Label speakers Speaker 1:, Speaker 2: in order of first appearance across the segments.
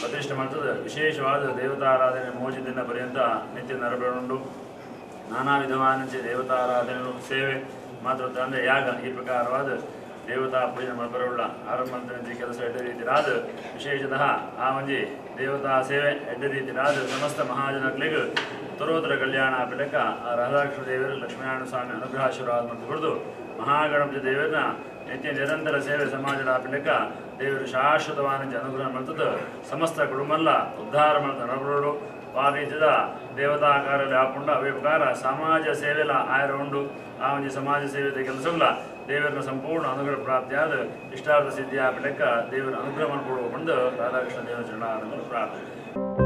Speaker 1: ಪ್ರತಿಷ್ಠೆ ಮಾಡ್ತದೆ. ವಿಶೇಷವಾದ ದೇವತಾರಾಧನೆ ಮೋಜಿ ದಿನ ಪರ್ಯಂತ ನಿತ್ಯ ನರಬೇಳುಂಡು ನಾನಾ ವಿಧವಾದಂತೆ ದೇವತಾರಾಧನೆ ಸೇವೆ. ಮಾತ್ರ ಅಂದರೆ ಯಾಗ. ಈ ಪ್ರಕಾರವಾದ ದೇವತಾ ಪೂಜೆ ಮಾಡಬರುಳ್ಳ ಆರಂಭಂತಂತೆ ಕೆಲಸ ಎಡ್ಡ ರೀತಿರಾದ ವಿಶೇಷತಃ ಆ ಮಂಜಿ ದೇವತಾ ಸೇವೆ ಎಡ್ಡ ರೀತಿರಾದ ಸಮಸ್ತ ಮಹಾಜನಗಳಿಗೆ ಉತ್ತರೋತ್ತರ ಕಲ್ಯಾಣ ಬೆಳಕ ಆ ರಾಧಾಕೃಷ್ಣ ದೇವರು ಲಕ್ಷ್ಮೀನಾರಾಯಣ ಸ್ವಾಮಿ ಅನುಗ್ರಹ ಆಶೀರ್ವಾದ ಮತ್ತು ಹೊಡೆದು ಮಹಾಗಣಪತಿ ದೇವರನ್ನ ನಿತ್ಯ ನಿರಂತರ ಸೇವೆ ಸಮಾಜದ ಬೆಳಕ ದೇವರು ಶಾಶ್ವತವಾದ ಅನುಗ್ರಹ ಮಾಡ್ತದ ಸಮಸ್ತ ಕುಟುಂಬಲ್ಲ ಉದ್ಧಾರ ಮಾಡಿದ ನರಗಳು ಆ ರೀತಿಯ ದೇವತಾಕಾರಲ್ಲಿ ಹಾಕೊಂಡು ಅವೇ ಸಮಾಜ ಸೇವೆಲ ಆಯ್ರ ಉಂಡು ಆ ಒಂದು ಸಮಾಜ ಸೇವೆದ ಕೆಲಸವಲ್ಲ ದೇವರನ್ನ ಸಂಪೂರ್ಣ ಅನುಗ್ರಹ ಪ್ರಾಪ್ತಿಯಾದ ಇಷ್ಟಾರ್ಥ ಸಿದ್ಧಿ ಬೆಳಕ ದೇವರ ಅನುಗ್ರಹ ಮಾಡಿಕೊಡುವ ಬಂದು ರಾಧಾಕೃಷ್ಣ ದೇವರ ಚರಣಾನಂದ ಪ್ರಾರ್ಥನೆ ಿ.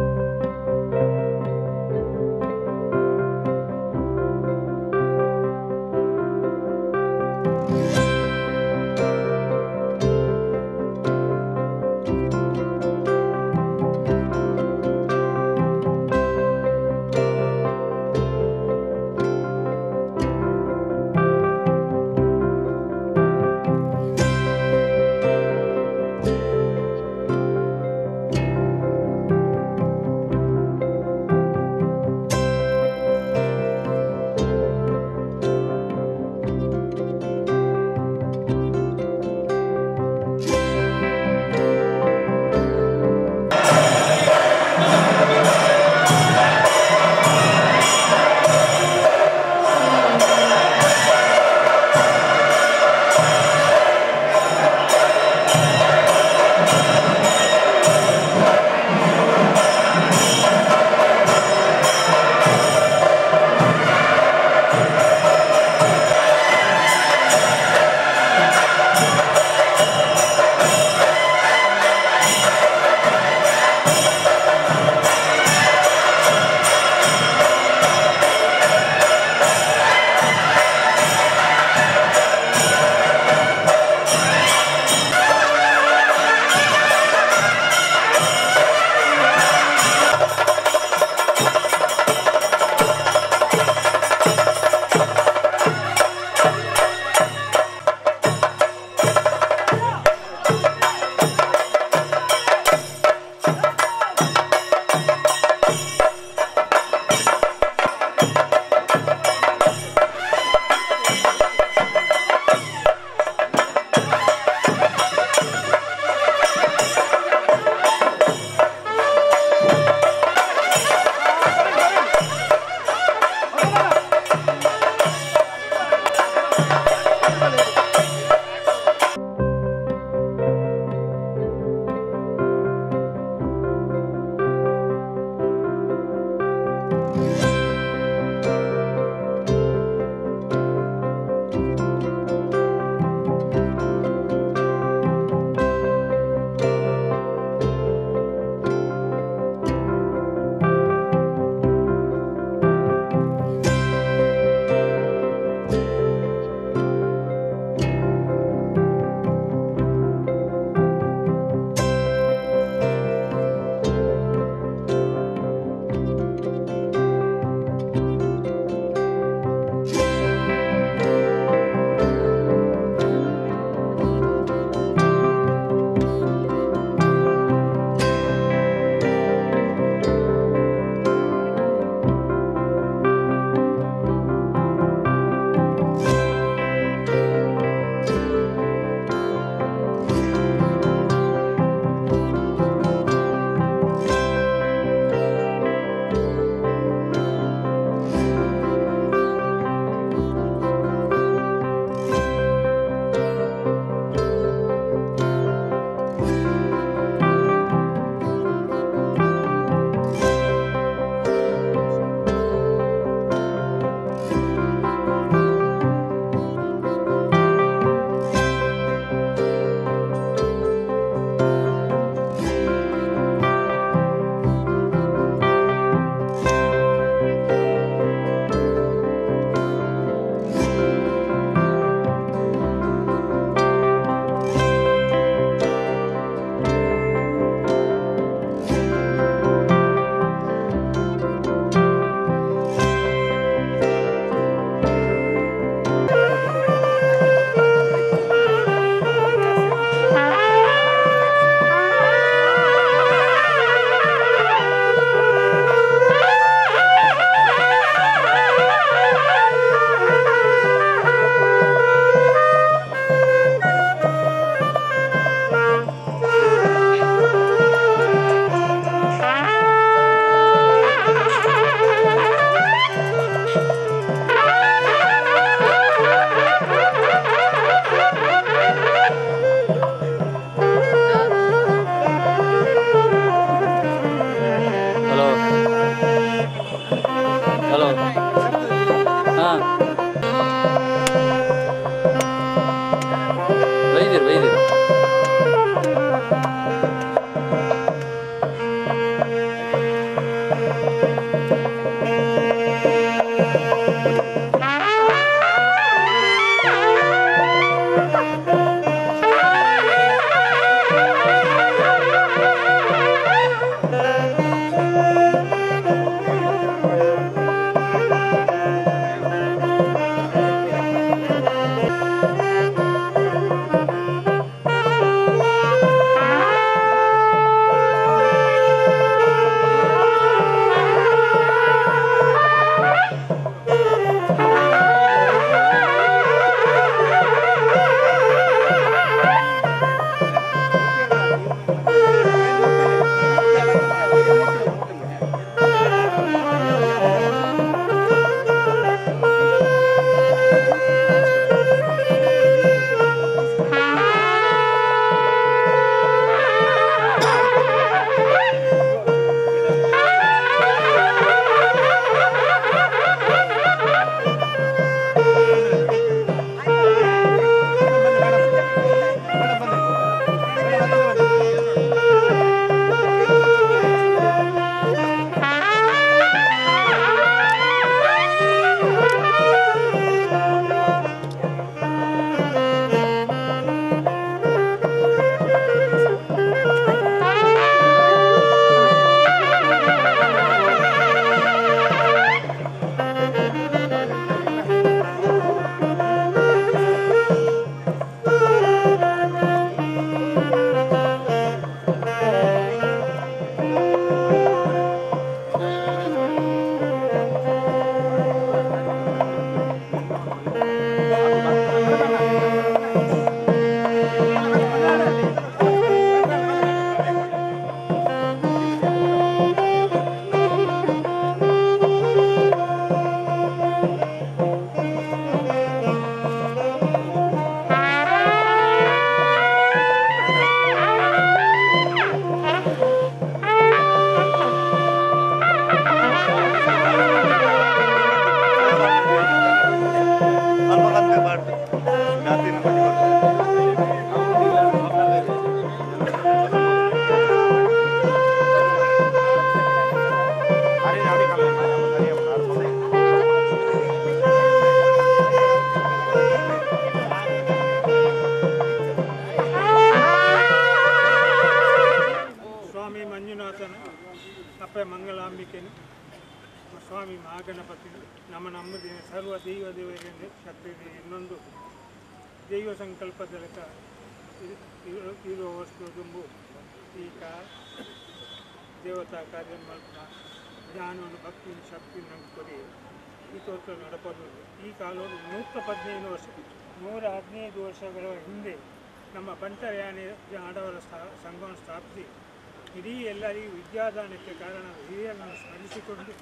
Speaker 2: ಶಕ್ತಿಯನ್ನು ನಮ್ಗೆ ಕೊಡಿ ಈ ತೋಟ ನಡಪದು ಈ ಕಾಲವು ನೂರ ಹದಿನೈದು ವರ್ಷ, ನೂರ ಹದಿನೈದು ವರ್ಷಗಳ ಹಿಂದೆ ನಮ್ಮ ಬಂಟರ್ಯಾನೆ ಆಡವರ ಸ್ಥಾ- ಸಂಘವನ್ನು ಸ್ಥಾಪಿಸಿ ಇಡೀ ಎಲ್ಲರಿಗೂ ವಿದ್ಯಾದಾನಕ್ಕೆ ಕಾರಣ ಹಿರಿಯರನ್ನು ಸ್ಮರಿಸಿಕೊಂಡು,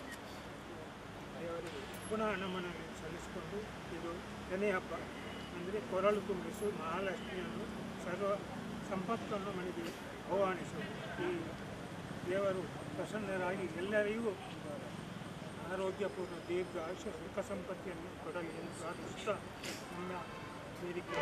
Speaker 2: ದೇವರಿಗೆ ಪುನಃ ನಮ್ಮನ್ನು ಸಲ್ಲಿಸಿಕೊಂಡು ಇದು ತೆನೆ ಹಬ್ಬ. ಅಂದರೆ ಕೊರಳು ತುಂಬಿಸು, ಮಹಾಲಕ್ಷ್ಮಿಯನ್ನು ಸರ್ವ ಸಂಪತ್ತನ್ನು ಮನೆಗೆ ಆಹ್ವಾನಿಸು. ಈ ದೇವರು ಪ್ರಸನ್ನರಾಗಿ ಎಲ್ಲರಿಗೂ ಆರೋಗ್ಯಪೂರ್ಣ ದೀರ್ಘ ಆಯುಷ ಸುಖ ಸಂಪತ್ತಿಯನ್ನು ಕೊಡಲಿ ಎಂದು ಪ್ರಾರ್ಥಿಸುತ್ತಾ ನಮ್ಮ ವೇದಿಕೆ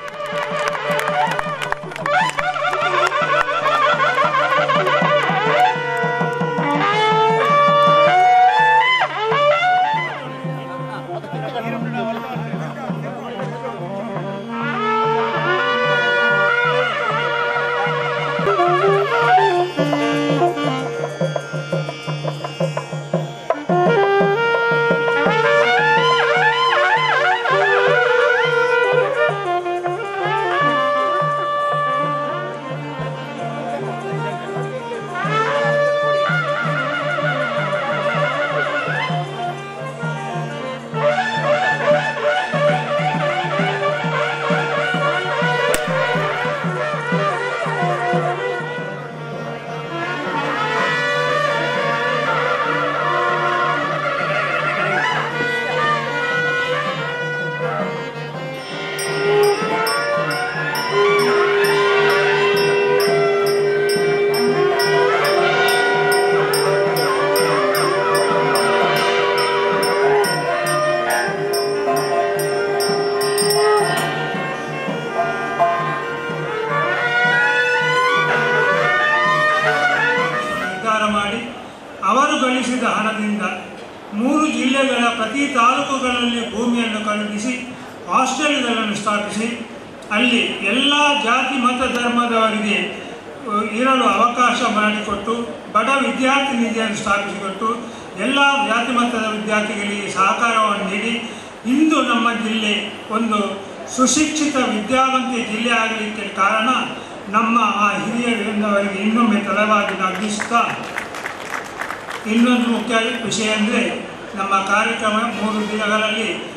Speaker 2: ಮೂರು ಜಿಲ್ಲೆಗಳ ಪ್ರತಿ ತಾಲೂಕುಗಳಲ್ಲಿ ಭೂಮಿಯನ್ನು ಖರೀದಿಸಿ ಹಾಸ್ಟೆಲ್ಗಳನ್ನು ಸ್ಥಾಪಿಸಿ, ಅಲ್ಲಿ ಎಲ್ಲ ಜಾತಿ ಮತ ಧರ್ಮದವರಿಗೆ ಇರಲು ಅವಕಾಶ ಮಾಡಿಕೊಟ್ಟು, ಬಡ ವಿದ್ಯಾರ್ಥಿ ನಿಧಿಯನ್ನು ಸ್ಥಾಪಿಸಿಕೊಟ್ಟು, ಎಲ್ಲ ಜಾತಿ ಮತದ ವಿದ್ಯಾರ್ಥಿಗಳಿಗೆ ಸಹಕಾರವನ್ನು ನೀಡಿ, ಇಂದು ನಮ್ಮ ಜಿಲ್ಲೆ ಒಂದು ಸುಶಿಕ್ಷಿತ ವಿದ್ಯಾವಂತ ಜಿಲ್ಲೆ ಆಗಲಿಕ್ಕೆ ಕಾರಣ, ನಮ್ಮ ಆ ಹಿರಿಯರಿಂದವರಿಗೆ ಇನ್ನೊಮ್ಮೆ ತಲೆವಾಗಿ ನಗ್ಗಿಸುತ್ತಾ, ಇನ್ನೊಂದು ಮುಖ್ಯ ವಿಷಯ ಅಂದರೆ ನಮ್ಮ ಕಾರ್ಯಕ್ರಮ ಮೂರು ದಿನಗಳಲ್ಲಿ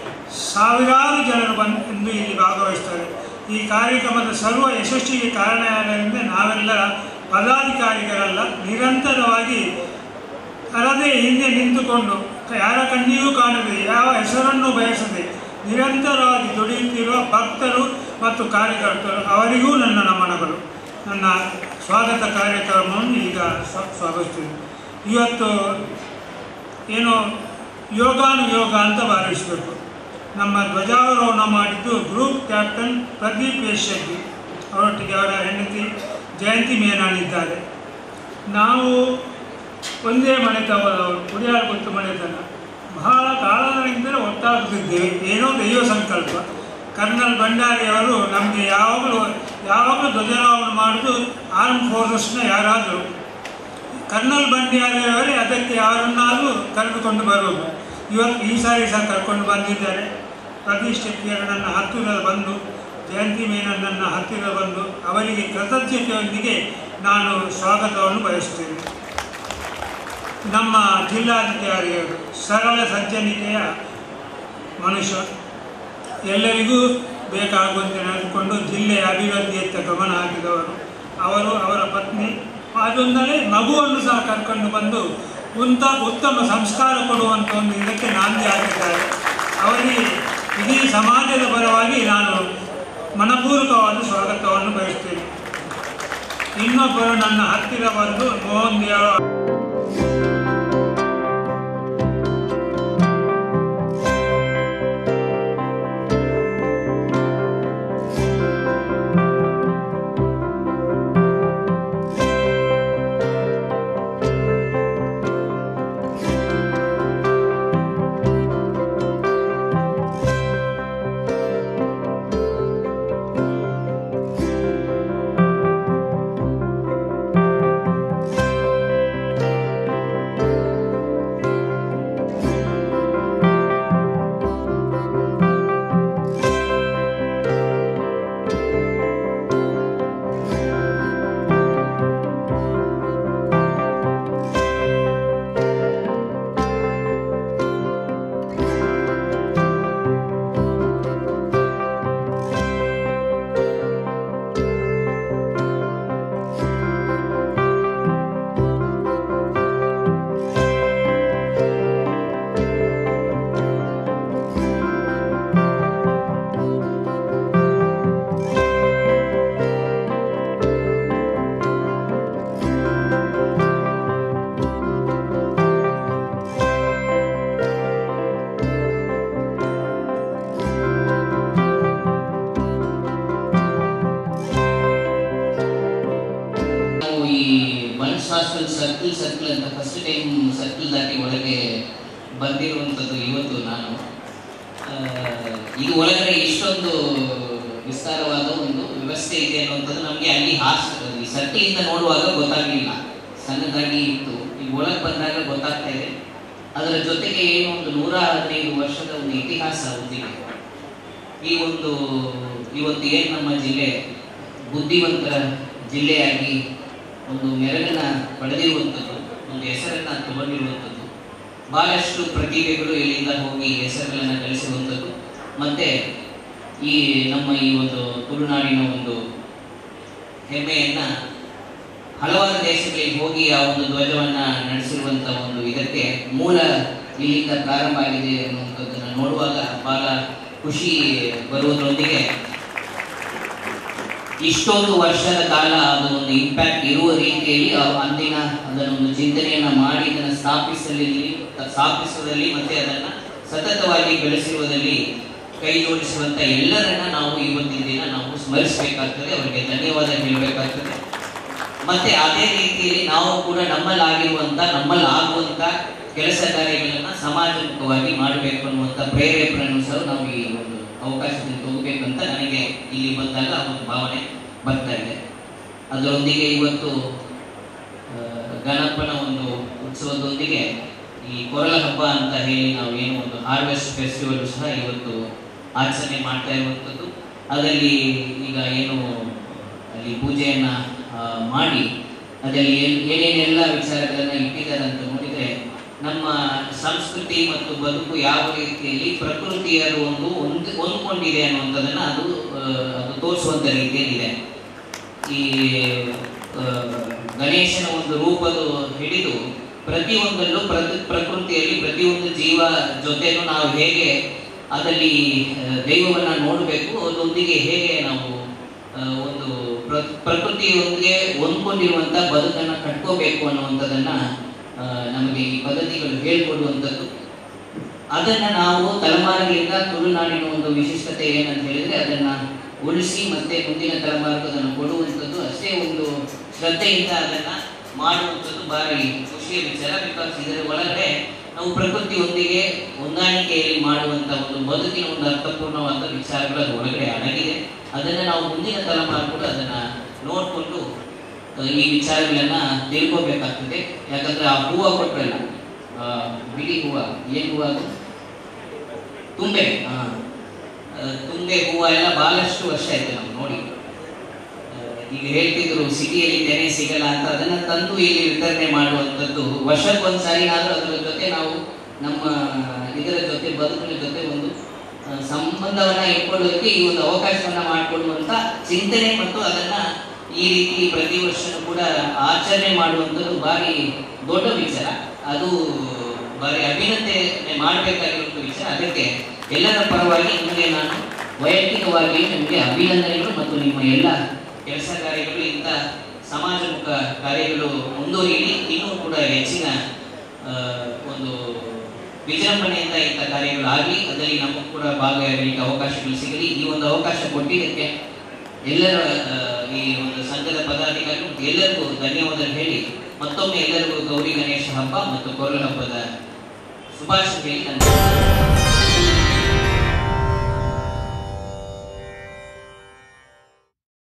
Speaker 2: ಸಾವಿರಾರು ಜನರು ಬಂದು ಇಲ್ಲಿ ಭಾಗವಹಿಸ್ತಾರೆ. ಈ ಕಾರ್ಯಕ್ರಮದ ಸರ್ವ ಯಶಸ್ವಿಗೆ ಕಾರಣ ಯಾರೆಂದರೆ ನಾವೆಲ್ಲ ಪದಾಧಿಕಾರಿಗಳೆಲ್ಲ, ನಿರಂತರವಾಗಿ ಅರದೇ ಹಿಂದೆ ನಿಂತುಕೊಂಡು, ಯಾರ ಕಣ್ಣಿಗೂ ಕಾಣದೆ ಯಾವ ಹೆಸರನ್ನು ಬಯಸದೆ ನಿರಂತರವಾಗಿ ದುಡಿಯುತ್ತಿರುವ ಭಕ್ತರು ಮತ್ತು ಕಾರ್ಯಕರ್ತರು ಅವರಿಗೂ ನನ್ನ ನಮನಗಳು. ನನ್ನ ಸ್ವಾಗತ ಕಾರ್ಯಕ್ರಮವನ್ನು ಈಗ ಸ್ವ- ಸ್ವಾಗತಿಸ್ತೀನಿ. ಇವತ್ತು ಏನು ಯೋಗಾನುಯೋಗ ಅಂತ ಭಾವಿಸಬೇಕು. ನಮ್ಮ ಧ್ವಜಾರೋಹಣ ಮಾಡಿದ್ದು group captain Pradeep S Shetty. ಅವರೊಟ್ಟಿಗೆ ಅವರ ಹೆಂಡತಿ ಜಯಂತಿ ಮೇನಾನಿದ್ದಾರೆ ನಾವು ಒಂದೇ ಮನೆತವರವರು ಕುಡಿಯಾರು ಗೊತ್ತು ಮನೆತನ ಬಹಳ ಕಾಲದಿಂದಲೇ ಒಟ್ಟಾಗುತ್ತಿದ್ದೇವೆ. ಏನೋ ದೈವ ಸಂಕಲ್ಪ. ಕರ್ನಲ್ ಭಂಡಾರಿಯವರು ನಮಗೆ ಯಾವಾಗಲೂ ಯಾವಾಗಲೂ ಧ್ವಜಾರೋಹಣ ಮಾಡೋದು ಆರ್ಮ್ ಫೋರ್ಸಸ್ನ ಯಾರಾದರೂ. ಕರ್ನಲ್ ಬಂಡಿಯಾರಿಯವರೇ ಅದಕ್ಕೆ ಯಾರನ್ನಾದರೂ ಕರೆದುಕೊಂಡು ಬರುವುದು ಇವತ್ತು ಈ ಸಾರಿ ಸಹ ಕರ್ಕೊಂಡು ಬಂದಿದ್ದಾರೆ. ಪ್ರದೀಶ್ ನನ್ನ ಹತ್ತಿರ ಬಂದು, ಜಯಂತಿ ಮೇನನ್ ನನ್ನ ಹತ್ತಿರ ಬಂದು ಅವರಿಗೆ ಕೃತಜ್ಞತೆಯೊಂದಿಗೆ ನಾನು ಸ್ವಾಗತವನ್ನು ಬಯಸುತ್ತೇನೆ. ನಮ್ಮ ಜಿಲ್ಲಾಧಿಕಾರಿಯವರು ಸರಳ ಸಜ್ಜನಿಕೆಯ ಮನುಷ್ಯ. ಎಲ್ಲರಿಗೂ ಬೇಕಾಗುವಂತೆ ನಡೆದುಕೊಂಡು ಜಿಲ್ಲೆಯ ಅಭಿವೃದ್ಧಿಯತ್ತ ಗಮನ ಹಾಕಿದವರು ಅವರು ಅವರ ಪತ್ನಿ ಅದೊಂದಲೇ ನಗುವನ್ನು ಸಹ ಕರ್ಕೊಂಡು ಬಂದು ಉಂತ ಉತ್ತಮ ಸಂಸ್ಕಾರ ಕೊಡುವಂಥ ಒಂದು ಇದಕ್ಕೆ ನಾಂದಿ ಆಗಿದ್ದಾರೆ ಅವರಿಗೆ ಇಡೀ ಸಮಾಜದ ಪರವಾಗಿ ನಾನು ಮನಪೂರ್ವಕವಾದ ಸ್ವಾಗತವನ್ನು ಬಯಸ್ತೇನೆ. ಇನ್ನೊಬ್ಬರು ನನ್ನ ಹತ್ತಿರ ಬಂದು ಮೋಹನ್ ದೇವ
Speaker 3: ಇಷ್ಟೊಂದು ವಿಸ್ತಾರವಾದ ಒಂದು ವ್ಯವಸ್ಥೆ ಇದೆ ಅನ್ನುವಂಥದ್ದು ನಮಗೆ ಅಲ್ಲಿ ಹಾಸ್ ಸರ್ಕಲಿಂದ ನೋಡುವಾಗ ಗೊತ್ತಾಗಲಿಲ್ಲ. ಸಣ್ಣದಾಗಿ ಇತ್ತು. ಈಗ ಒಳಗೆ ಬಂದಾಗ ಗೊತ್ತಾಗ್ತಾ ಇದೆ. ಅದರ ಜೊತೆಗೆ ಏನು ಒಂದು ನೂರ ಹದಿನೈದು ವರ್ಷದ ಒಂದು ಇತಿಹಾಸ ಹೊಂದಿದೆ ಈ ಒಂದು, ಇವತ್ತು ಏನು ನಮ್ಮ ಜಿಲ್ಲೆ, ಬುದ್ಧಿವಂತರ ಜಿಲ್ಲೆಯಾಗಿ ಒಂದು ಮೆರಗನ್ನ ಪಡೆದಿರುವಂಥದ್ದು, ಒಂದು ಹೆಸರನ್ನು ತಗೊಂಡಿರುವಂಥದ್ದು. ಬಹಳಷ್ಟು ಪ್ರತಿಭೆಗಳು ಇಲ್ಲಿಂದ ಹೋಗಿ ಹೆಸರುಗಳನ್ನು ಗಳಿಸುವಂಥದ್ದು ಮತ್ತೆ ಈ ನಮ್ಮ ಈ ಒಂದು ತುಳುನಾಡಿನ ಒಂದು ಹೆಮ್ಮೆಯನ್ನ ಹಲವಾರು ದೇಶಗಳಿಗೆ ಹೋಗಿ ಆ ಒಂದು ಧ್ವಜವನ್ನ ನಡೆಸಿರುವಂತ ಒಂದು ಇದಕ್ಕೆ ಮೂಲ ಇಲ್ಲಿಂದ ಪ್ರಾರಂಭ ಆಗಿದೆ ಅನ್ನುವಂಥದ್ದನ್ನ ನೋಡುವಾಗ ಬಹಳ ಖುಷಿ ಬರುವುದರೊಂದಿಗೆ ಇಷ್ಟೊಂದು ವರ್ಷದ ಕಾಲ ಅದು ಒಂದು ಇಂಪ್ಯಾಕ್ಟ್ ಇರುವ ರೀತಿಯಲ್ಲಿ ಅಂದಿನ ಅದನ್ನೊಂದು ಚಿಂತನೆಯನ್ನು ಮಾಡಿ ಅದನ್ನು ಸ್ಥಾಪಿಸಲಿ ಸ್ಥಾಪಿಸುವುದರಲ್ಲಿ ಮತ್ತೆ ಅದನ್ನ ಸತತವಾಗಿ ಬೆಳೆಸಿರುವುದರಲ್ಲಿ ಕೈ ಜೋಡಿಸುವಂತ ಎಲ್ಲರನ್ನ ನಾವು ಇವತ್ತಿನ ದಿನ ನಾವು ಸ್ಮರಿಸಬೇಕಾಗ್ತದೆ, ಅವರಿಗೆ ಧನ್ಯವಾದ ಹೇಳಬೇಕಾಗ್ತದೆ. ಮತ್ತೆ ಅದೇ ರೀತಿಯಲ್ಲಿ ನಾವು ಕೂಡ ನಮ್ಮಲ್ಲಾಗಿರುವಂತ ನಮ್ಮಲ್ಲಾಗುವಂತ ಕೆಲಸ ಕಾರ್ಯಗಳನ್ನ ಸಮಾಜಮುಖವಾಗಿ ಮಾಡಬೇಕು ಅನ್ನುವಂಥ ಪ್ರೇರೇಪಣೆಯನ್ನು ಸಹ ನಾವು ಈ ಒಂದು ಅವಕಾಶದಲ್ಲಿ ತಗೋಬೇಕಂತ ನನಗೆ ಇಲ್ಲಿ ಬಂದಾಗ ಒಂದು ಭಾವನೆ ಬರ್ತಾ ಇದೆ. ಅದರೊಂದಿಗೆ ಇವತ್ತು ಗಣಪನ ಒಂದು ಉತ್ಸವದೊಂದಿಗೆ ಈ ಕೊರಲ ಹಬ್ಬ ಅಂತ ಹೇಳಿ ನಾವು ಏನು ಒಂದು ಹಾರ್ವೆಸ್ಟ್ ಫೆಸ್ಟಿವಲ್ ಸಹ ಇವತ್ತು ಆಚರಣೆ ಮಾಡ್ತಾ ಇರುವಂಥದ್ದು. ಅದರಲ್ಲಿ ಈಗ ಏನು, ಅಲ್ಲಿ ಪೂಜೆಯನ್ನು ಮಾಡಿ, ಅದರಲ್ಲಿ ಏನ್- ಏನೇನೆಲ್ಲ ವಿಚಾರಗಳನ್ನು ಇಟ್ಟಿದ್ದಾರೆ ಅಂತ ನೋಡಿದರೆ, ನಮ್ಮ ಸಂಸ್ಕೃತಿ ಮತ್ತು ಬದುಕು ಯಾವ ರೀತಿಯಲ್ಲಿ ಪ್ರಕೃತಿಯರು ಒಂದು ಒಂದು, ಹೊಂದ್ಕೊಂಡಿದೆ ಅನ್ನುವಂಥದ್ದನ್ನು ಅದು ಅದು ತೋರಿಸುವಂತ ರೀತಿಯಲ್ಲಿದೆ. ಈ ಗಣೇಶನ ಒಂದು ರೂಪದ ಹಿಡಿದು ಪ್ರತಿಯೊಂದಲ್ಲೂ ಪ್ರತಿ, ಪ್ರಕೃತಿಯಲ್ಲಿ ಪ್ರತಿಯೊಂದು ಜೀವ ಜೊತೆನೂ ನಾವು ಹೇಗೆ ಅದರಲ್ಲಿ ದೈವವನ್ನು ನೋಡಬೇಕು. ಅದರೊಂದಿಗೆ ಹೇಗೆ ನಾವು ಒಂದು ಪ್ರ- ಪ್ರಕೃತಿಯೊಂದಿಗೆ ಹೊಂದ್ಕೊಂಡಿರುವಂಥ ಬದುಕನ್ನು ಕಟ್ಕೋಬೇಕು ಅನ್ನುವಂಥದ್ದನ್ನು ನಮಗೆ ಈ ಪದ್ಧತಿಗಳು ಹೇಳ್ಕೊಡುವಂಥದ್ದು. ಅದನ್ನು ನಾವು ತಲೆಮಾರುಗಳಿಂದ ತುಳುನಾಡಿನ ಒಂದು ವಿಶಿಷ್ಟತೆ ಏನಂತ ಹೇಳಿದರೆ, ಅದನ್ನು ಉಳಿಸಿ ಮತ್ತೆ ಮುಂದಿನ ತಲೆಮಾರಿಗೆ ಅದನ್ನು ಕೊಡುವಂಥದ್ದು ಅಷ್ಟೇ ಒಂದು ಶ್ರದ್ಧೆಯಿಂದ ಅದನ್ನು ಮಾಡುವಂಥದ್ದು ಭಾರಿ ಖುಷಿಯ ವಿಚಾರ. ಬಿಕಾಸ್ ಇದರ ಒಳಗಡೆ ನಾವು ಪ್ರಕೃತಿಯೊಂದಿಗೆ ಹೊಂದಾಣಿಕೆಯಲ್ಲಿ ಮಾಡುವಂತಹ ಒಂದು ಬದುಕಿನ ಒಂದು ಅರ್ಥಪೂರ್ಣವಾದ ವಿಚಾರಗಳು ಒಳಗಡೆ ಅಡಗಿದೆ. ಅದನ್ನ ನಾವು ಮುಂದಿನ ತಲೆಮಾರು ಕೂಡ ಅದನ್ನ ನೋಡಿಕೊಂಡು ಈ ವಿಚಾರಗಳನ್ನ ತಿಳ್ಕೊಬೇಕಾಗ್ತದೆ. ಯಾಕಂದ್ರೆ ಆ ಹೂವು ಕೊಟ್ಟರಲ್ಲ ಬಿಳಿ ಹೂವ, ಏನ್ ಹೂವ ಅದು? ತುಂಬೆ. ತುಂಬೆ ಹೂವ ಎಲ್ಲ ಬಹಳಷ್ಟು ವರ್ಷ ಆಯ್ತು ನಾವು ನೋಡಿ. ಈಗ ಹೇಳ್ತಿದ್ರು, ಸಿಟಿಯಲ್ಲಿ ತೆನೆ ಸಿಗಲ್ಲ ಅಂತ ಅದನ್ನ ತಂದು ಇಲ್ಲಿ ವಿತರಣೆ ಮಾಡುವಂಥದ್ದು. ವರ್ಷಕ್ಕೊಂದ್ಸಾರಿ ಆದರೂ ಅದರ ಜೊತೆ ನಾವು ನಮ್ಮ ಇದರ ಜೊತೆ ಬದುಕಿನ ಜೊತೆ ಒಂದು ಸಂಬಂಧವನ್ನು ಇಟ್ಕೊಳ್ಳೋದಕ್ಕೆ ಈ ಒಂದು ಅವಕಾಶವನ್ನು ಮಾಡಿಕೊಳ್ಳುವಂಥ ಚಿಂತನೆ ಮತ್ತು ಅದನ್ನ ಈ ರೀತಿ ಪ್ರತಿ ವರ್ಷನೂ ಕೂಡ ಆಚರಣೆ ಮಾಡುವಂಥದ್ದು ಭಾರಿ ದೊಡ್ಡ ವಿಚಾರ. ಅದು ಭಾರಿ ಅಭಿನಂದನೆ ಮಾಡಬೇಕಾಗಿರುವಂಥ ವಿಚಾರ. ಅದಕ್ಕೆ ಎಲ್ಲರ ಪರವಾಗಿ ನಿಮಗೆ ನಾನು ವೈಯಕ್ತಿಕವಾಗಿ ನಿಮಗೆ ಅಭಿನಂದನೆಗಳು ಮತ್ತು ನಿಮ್ಮ ಎಲ್ಲ ಕೆಲಸ ಕಾರ್ಯಗಳು ಇಂಥ ಸಮಾಜಮುಖ ಕಾರ್ಯಗಳು ಮುಂದುವರಿಯಲಿ, ಇನ್ನೂ ಕೂಡ ಹೆಚ್ಚಿನ ಒಂದು ವಿಜೃಂಭಣೆಯಿಂದ ಇಂಥ ಕಾರ್ಯಗಳು ಆಗಲಿ ಅದರಲ್ಲಿ ನಮಗೂ ಕೂಡ ಭಾಗವಹಿಸಲಿಕ್ಕೆ ಅವಕಾಶಗಳು ಸಿಗಲಿ. ಈ ಒಂದು ಅವಕಾಶ ಕೊಟ್ಟಿದ್ದಕ್ಕೆ ಎಲ್ಲರ ಈ ಒಂದು ಸಂಘದ ಪದಾಧಿಕಾರಿಗಳು ಎಲ್ಲರಿಗೂ ಧನ್ಯವಾದ ಹೇಳಿ, ಮತ್ತೊಮ್ಮೆ ಎಲ್ಲರಿಗೂ ಗೌರಿ ಗಣೇಶ ಹಬ್ಬ ಮತ್ತು ಕೊರಲ ಹಬ್ಬದ ಶುಭಾಶಯ ಹೇಳಿ